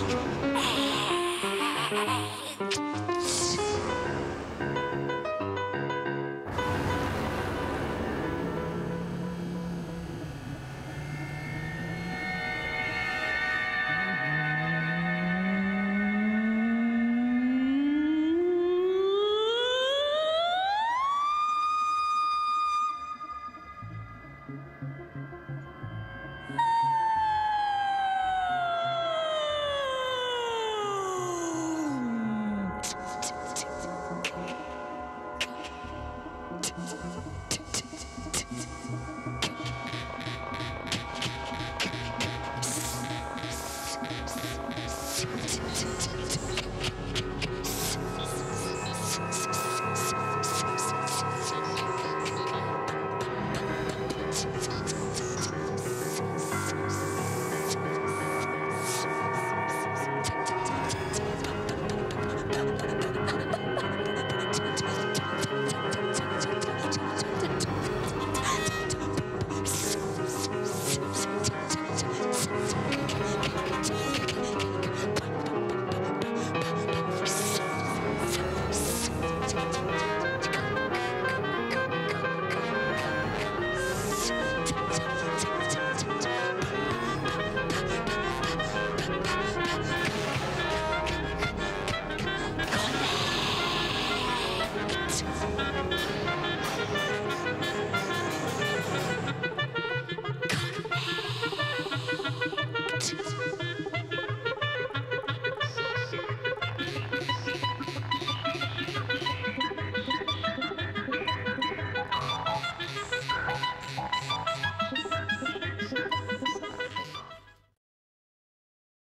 Thank you. it.